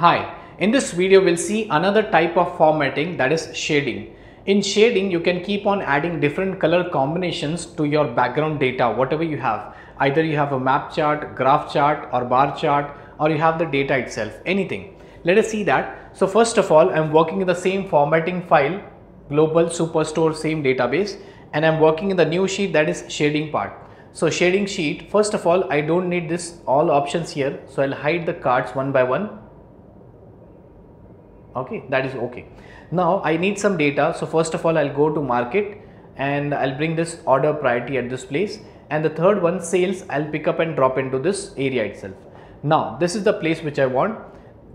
Hi, in this video we'll see another type of formatting that is shading. In shading you can keep on adding different color combinations to your background data whatever you have. Either you have a map chart, graph chart or bar chart or you have the data itself, anything. Let us see that. So first of all I'm working in the same formatting file global superstore same database and I'm working in the new sheet that is shading part. So shading sheet first of all I don't need this all options here so I'll hide the cards one by one okay that is okay. Now I need some data. So first of all I'll go to market and I'll bring this order priority at this place. And the third one sales I'll pick up and drop into this area itself. Now this is the place which I want.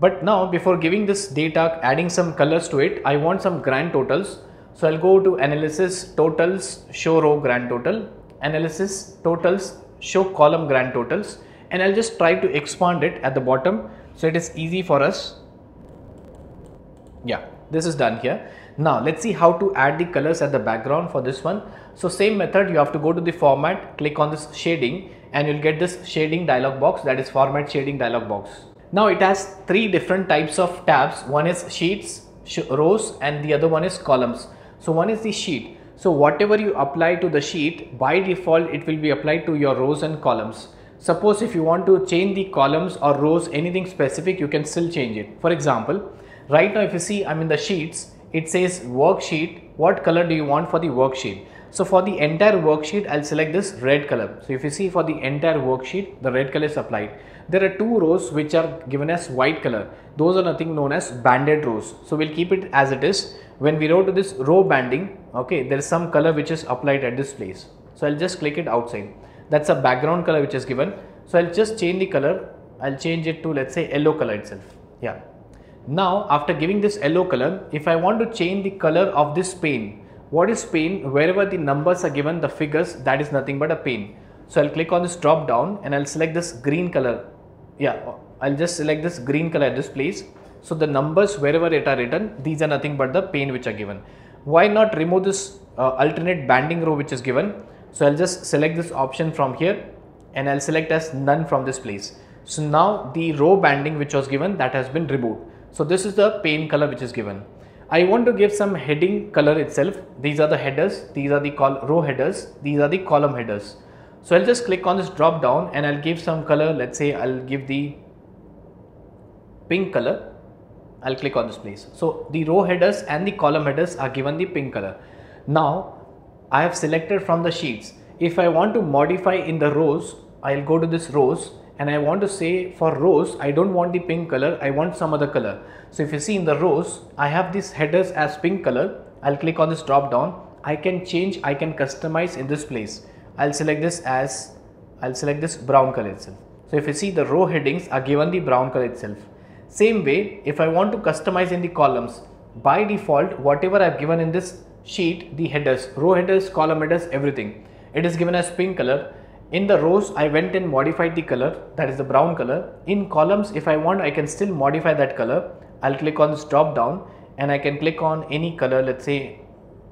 But now before giving this data adding some colors to it I want some grand totals. So I'll go to analysis totals show row grand total. Analysis totals show column grand totals. And I'll just try to expand it at the bottom. So it is easy for us yeah. This is done here. Now let's see how to add the colors at the background for this one. So same method you have to go to the format click on this shading and you'll get this shading dialog box that is format shading dialog box. Now it has three different types of tabs. One is sheets rows and the other one is columns. So one is the sheet. So whatever you apply to the sheet by default it will be applied to your rows and columns. Suppose if you want to change the columns or rows anything specific you can still change it. For example Right now if you see I'm in the sheets, it says worksheet, what color do you want for the worksheet? So for the entire worksheet, I'll select this red color. So if you see for the entire worksheet, the red color is applied. There are two rows which are given as white color. Those are nothing known as banded rows. So we'll keep it as it is. When we to this row banding, okay, there is some color which is applied at this place. So I'll just click it outside. That's a background color which is given. So I'll just change the color. I'll change it to let's say yellow color itself. Yeah. Now after giving this yellow color, if I want to change the color of this pane, what is pane? Wherever the numbers are given, the figures, that is nothing but a pane. So I'll click on this drop down and I'll select this green color. Yeah, I'll just select this green color at this place. So the numbers wherever it are written, these are nothing but the pane which are given. Why not remove this uh, alternate banding row which is given? So I'll just select this option from here and I'll select as none from this place. So now the row banding which was given that has been removed. So this is the pane color which is given. I want to give some heading color itself. These are the headers, these are the row headers, these are the column headers. So I'll just click on this drop down and I'll give some color. Let's say I'll give the pink color. I'll click on this place. So the row headers and the column headers are given the pink color. Now I have selected from the sheets. If I want to modify in the rows, I'll go to this rows and I want to say for rows I don't want the pink color I want some other color. So if you see in the rows I have these headers as pink color. I'll click on this drop down. I can change I can customize in this place. I'll select this as I'll select this brown color itself. So if you see the row headings are given the brown color itself. Same way if I want to customize in the columns by default whatever I've given in this sheet the headers row headers column headers everything it is given as pink color in the rows, I went and modified the color, that is the brown color. In columns, if I want, I can still modify that color. I'll click on this drop down and I can click on any color, let's say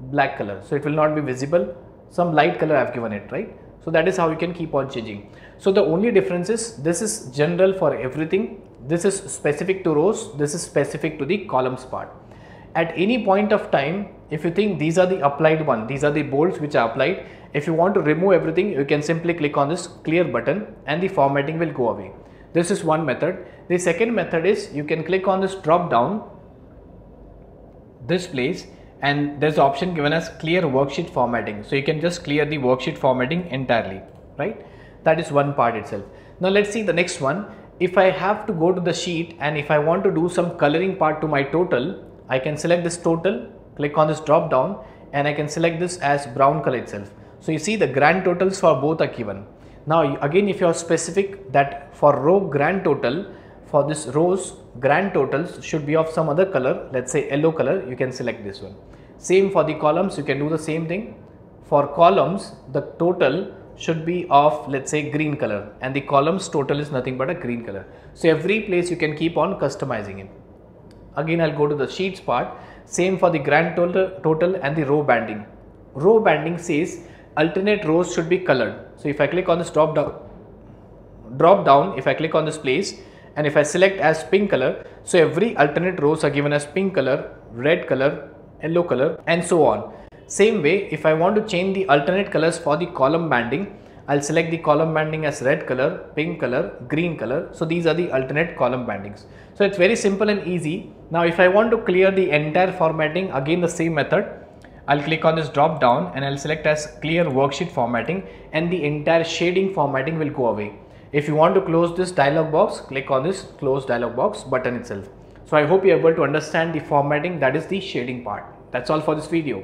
black color. So it will not be visible. Some light color I've given it, right? So that is how you can keep on changing. So the only difference is this is general for everything. This is specific to rows. This is specific to the columns part. At any point of time, if you think these are the applied one, these are the bolts which are applied, if you want to remove everything, you can simply click on this clear button and the formatting will go away. This is one method. The second method is you can click on this drop down, this place and there's option given as clear worksheet formatting. So you can just clear the worksheet formatting entirely, right? That is one part itself. Now let's see the next one. If I have to go to the sheet and if I want to do some coloring part to my total, I can select this total, click on this drop down and I can select this as brown color itself. So you see the grand totals for both are given. Now again if you are specific that for row grand total for this rows grand totals should be of some other color let's say yellow color you can select this one. Same for the columns you can do the same thing. For columns the total should be of let's say green color and the columns total is nothing but a green color. So every place you can keep on customizing it. Again I'll go to the sheets part same for the grand total, total and the row banding. Row banding says alternate rows should be colored. So if I click on this drop down, drop down, if I click on this place and if I select as pink color, so every alternate rows are given as pink color, red color, yellow color and so on. Same way, if I want to change the alternate colors for the column banding, I'll select the column banding as red color, pink color, green color. So these are the alternate column bandings. So it's very simple and easy. Now if I want to clear the entire formatting, again the same method, I'll click on this drop down and I'll select as clear worksheet formatting and the entire shading formatting will go away. If you want to close this dialog box, click on this close dialog box button itself. So I hope you're able to understand the formatting that is the shading part. That's all for this video.